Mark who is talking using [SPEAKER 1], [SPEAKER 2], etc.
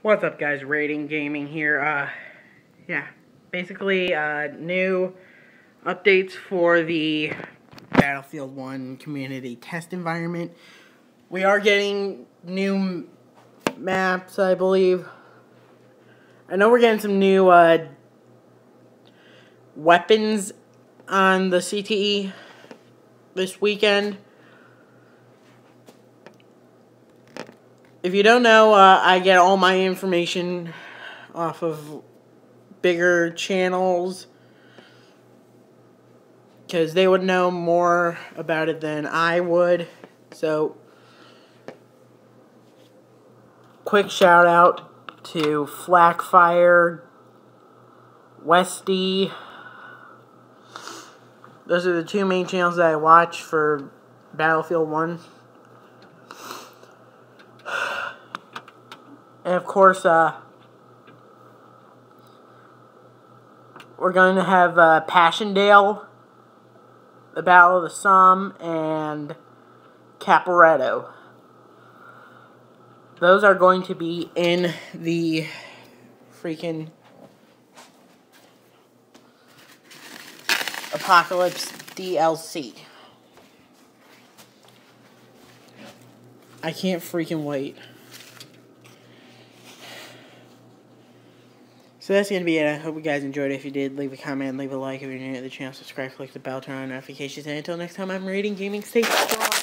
[SPEAKER 1] What's up guys, RatinGaming here. Uh, yeah, basically uh, new updates for the Battlefield 1 community test environment. We are getting new maps, I believe. I know we're getting some new uh, weapons on the CTE this weekend. If you don't know, uh, I get all my information off of bigger channels because they would know more about it than I would. So, quick shout out to Flakfire, Westie. Those are the two main channels that I watch for Battlefield 1. And of course, uh, we're going to have uh, Passchendaele, the Battle of the Somme, and Caporetto. Those are going to be in the freaking Apocalypse DLC. I can't freaking wait. So that's going to be it. I hope you guys enjoyed it. If you did, leave a comment, leave a like. If you're new to the channel, subscribe, click the bell, turn on notifications. And until next time, I'm RatinGaming. Stay strong.